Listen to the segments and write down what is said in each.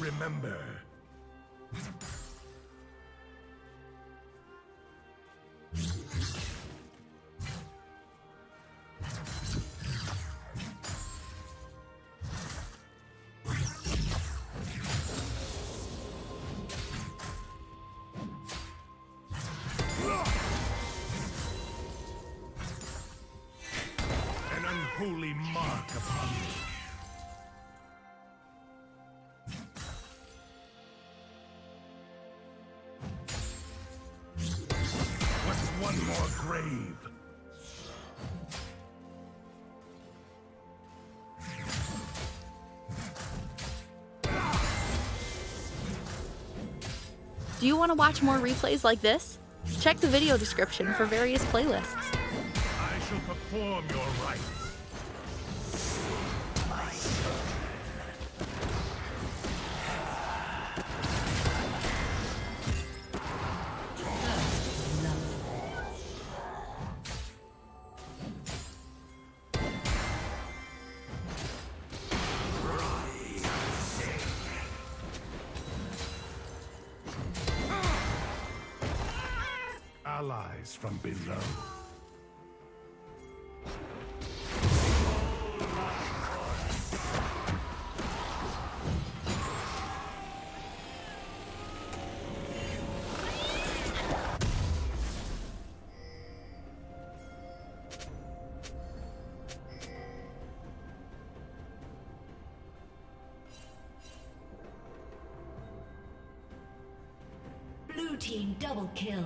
Remember. An unholy mark upon grave? Do you want to watch more replays like this? Check the video description for various playlists. Allies from below. Blue team double kill.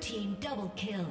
Team double kill.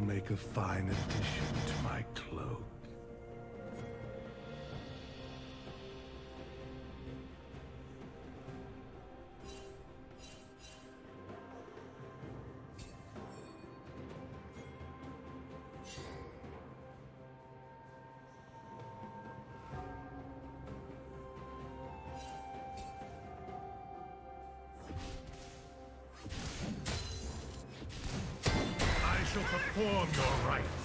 You'll make a fine addition to my cloak. Perform your rites.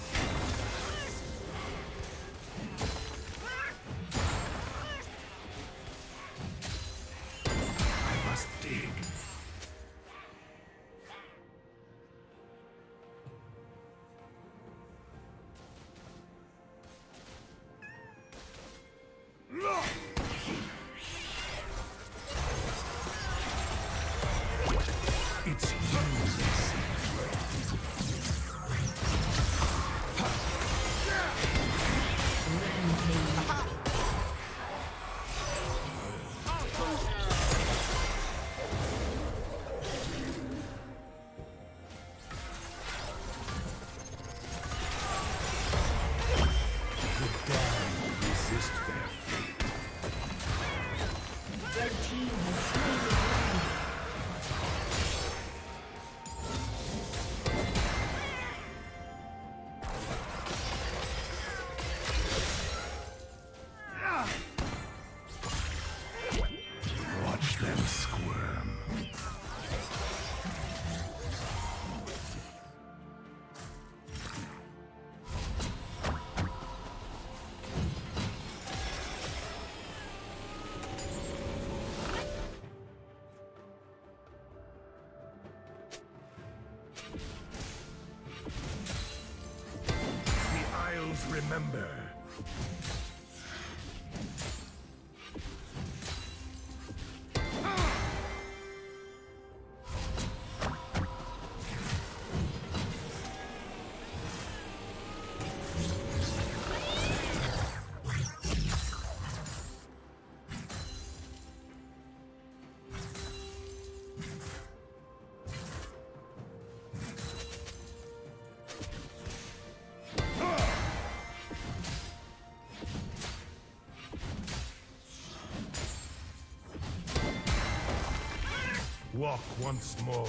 Walk once more.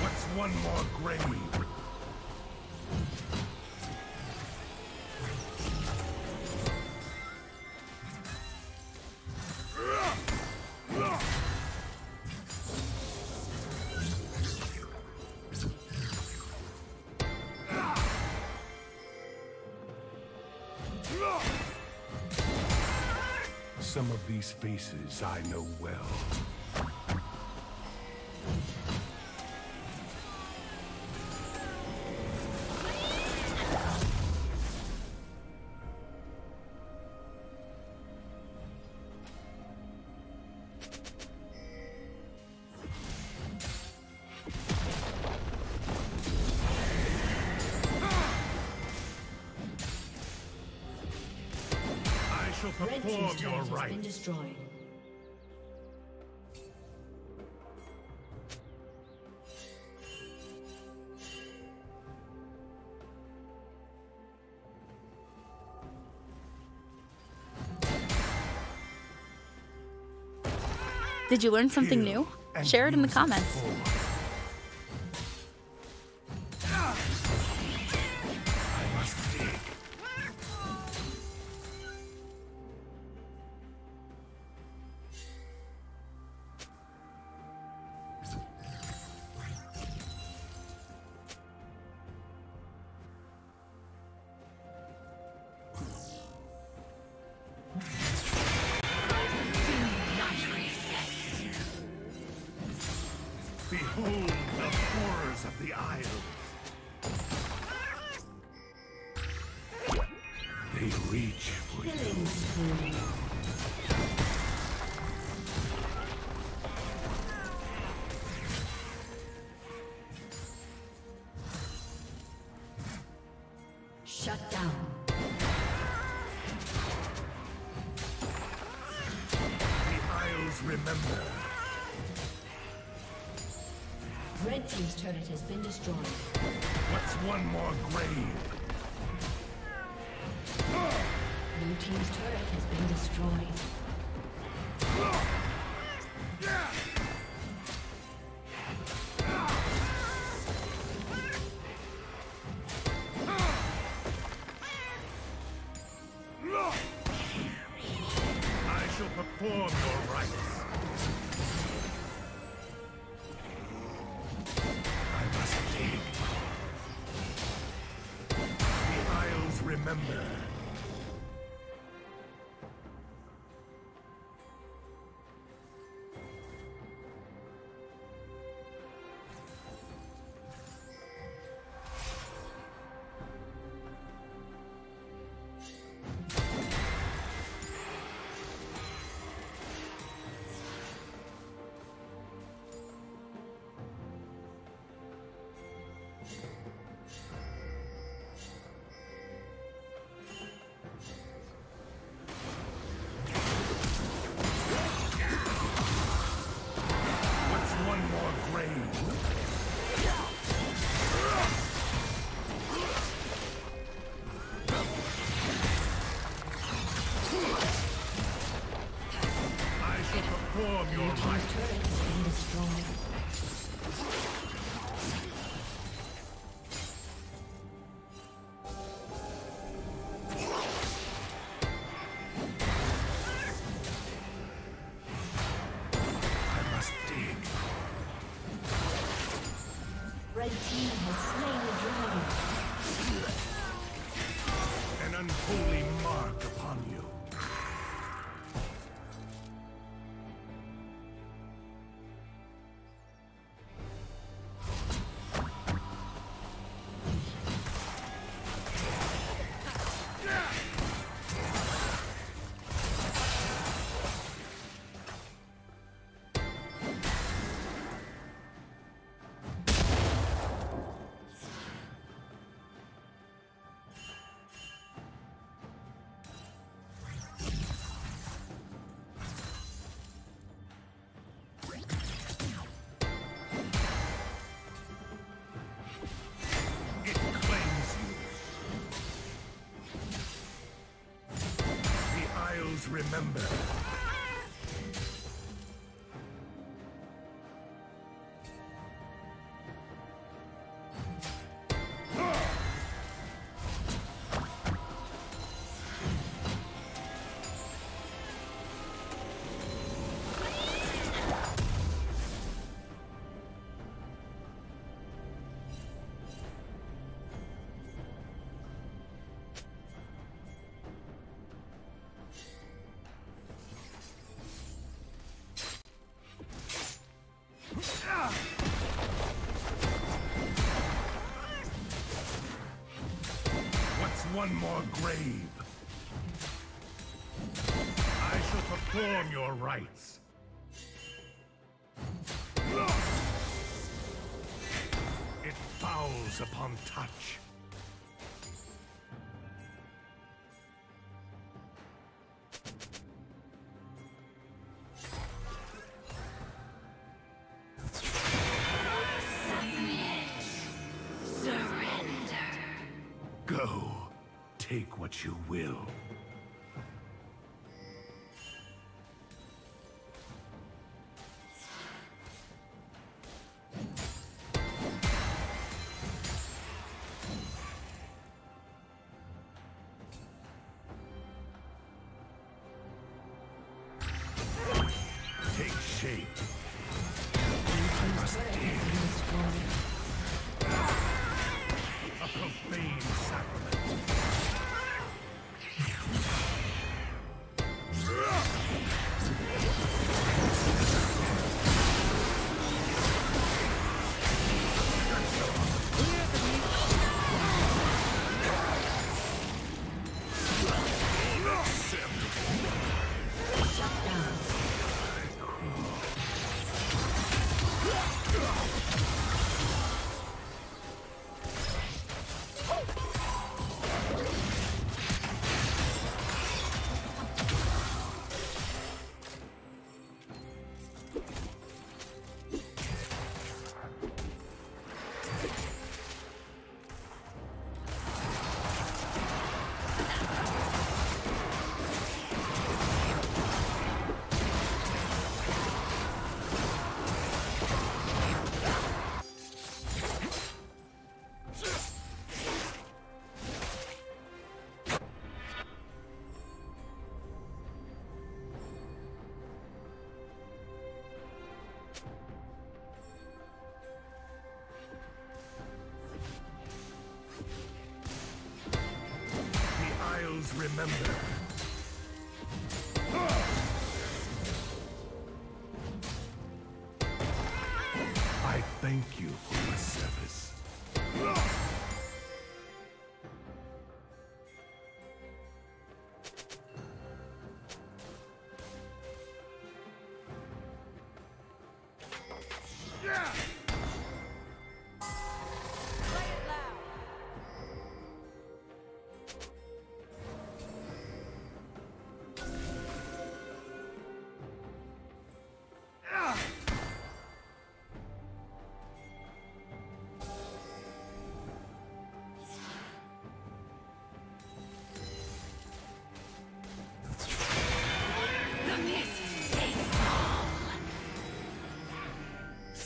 What's one more grave? Faces I know well. Perform Team's your turret has been rites. destroyed. Did you learn something new? Share it in the use comments. Shut down. The Isles remember. Red Team's turret has been destroyed. What's one more grave? Blue Team's turret has been destroyed. Remember. One more grave? I shall perform your rites. It fouls upon touch. Remember. I thank you for your service.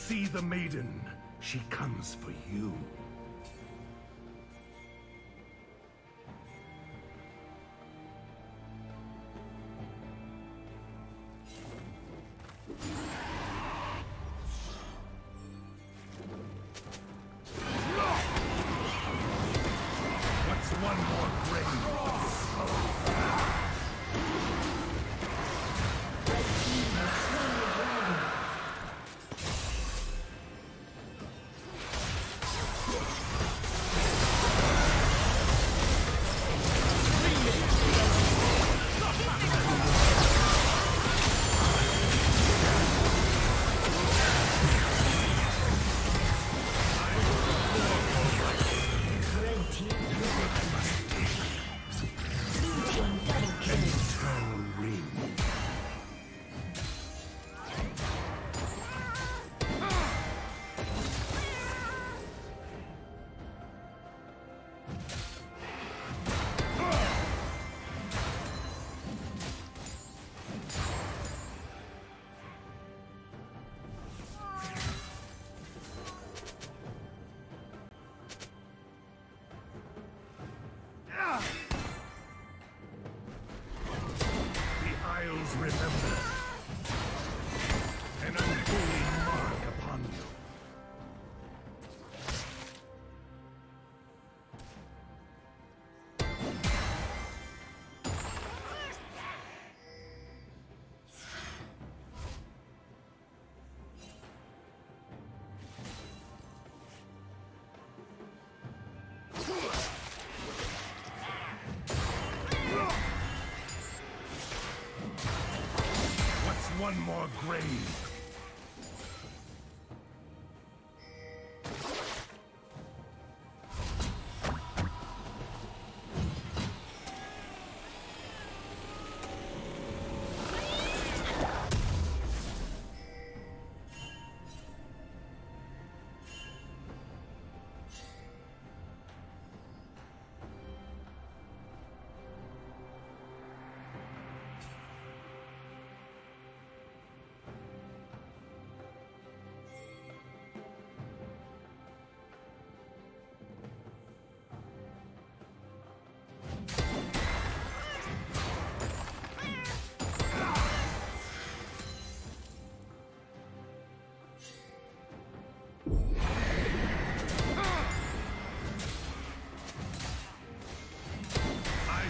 See the maiden. She comes for you. Isles remember. One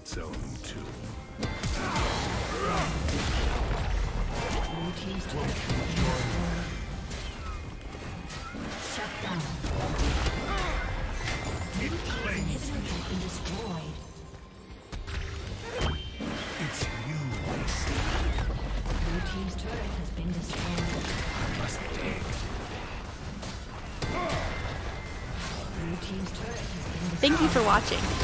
Its own destroyed. Shut down. It claims been destroyed. it's you. Blue team's turret has been destroyed. I must dig. Blue team's turret has been destroyed. Thank you for watching.